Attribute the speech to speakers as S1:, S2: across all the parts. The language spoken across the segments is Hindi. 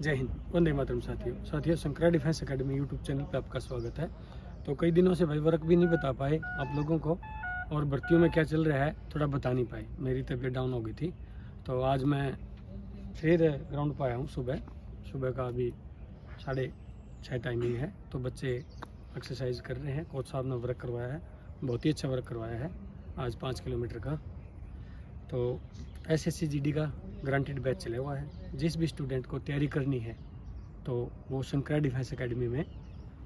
S1: जय हिंद। वंदे मातरम साथियों। साथियों, Shankara defence academy YouTube channel पे आपका स्वागत है। तो कई दिनों से भाई वर्क भी नहीं बता पाए आप लोगों को और भर्तियों में क्या चल रहा है, थोड़ा बता नहीं पाए। मेरी तबीयत डाउन हो गई थी। तो आज मैं फिर ग्राउंड पर आया हूँ सुबह। सुबह का अभी साढ़े छः टाइमिंग है तो बच्चे एक्सरसाइज कर रहे हैं। कोच साहब ने वर्क करवाया है। बहुत ही अच्छा वर्क करवाया है। आज पाँच किलोमीटर का। तो एस एस का ग्रांटेड बैच चला हुआ है। जिस भी स्टूडेंट को तैयारी करनी है तो वो शंकरा डिफेंस अकेडमी में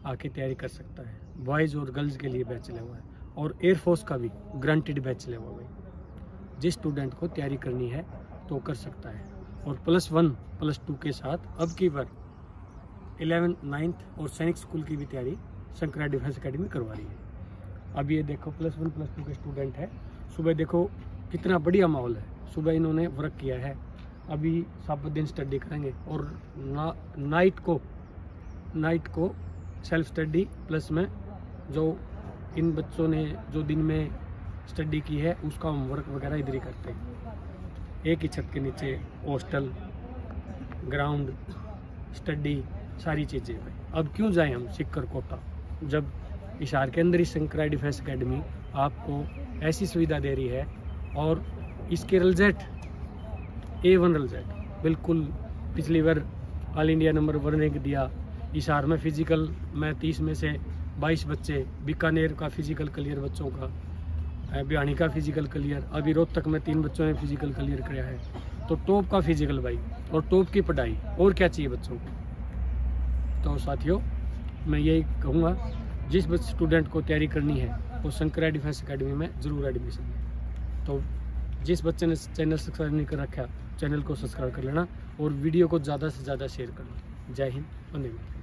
S1: आके तैयारी कर सकता है। बॉयज़ और गर्ल्स के लिए बैच चला हुआ है। और एयरफोर्स का भी ग्रांटेड बैच चला हुआ है। जिस स्टूडेंट को तैयारी करनी है तो कर सकता है। और प्लस वन प्लस टू के साथ अब की बार इलेवन नाइन्थ और सैनिक स्कूल की भी तैयारी शंकरा डिफेंस अकेडमी करवा रही है। अब ये देखो प्लस वन प्लस टू के स्टूडेंट है। सुबह देखो कितना बढ़िया माहौल है। सुबह इन्होंने वर्क किया है। अभी सब दिन स्टडी करेंगे और ना, नाइट को नाइट को सेल्फ स्टडी प्लस में जो इन बच्चों ने जो दिन में स्टडी की है उसका होमवर्क वगैरह इधर ही करते हैं। एक ही छत के नीचे हॉस्टल ग्राउंड स्टडी सारी चीज़ें अब क्यों जाएँ हम सिक्कर कोटा? जब इशार के अंदर ही शंकरा डिफेंस एकेडमी आपको ऐसी सुविधा दे रही है और इसके रिज़ल्ट ए वन रिज़ल्ट बिल्कुल पिछली बार all India number one rank दिया। इशार में फ़िज़िकल में तीस में से बाईस बच्चे, बीकानेर का फ़िज़िकल क्लियर बच्चों का बिहानी का फ़िज़िकल क्लियर अभी रोहतक में तीन बच्चों ने फ़िज़िकल क्लियर किया है। तो टॉप का फ़िज़िकल भाई और टॉप की पढ़ाई, और क्या चाहिए बच्चों को? तो साथियों, मैं यही कहूँगा, जिस स्टूडेंट को तैयारी करनी है, वो शंकरा डिफेंस अकेडमी में ज़रूर एडमिशन तो जिस बच्चे ने चैनल सब्सक्राइब नहीं कर रखा, चैनल को सब्सक्राइब कर लेना और वीडियो को ज़्यादा से ज़्यादा शेयर करना। जय हिंद, वंदे मातरम।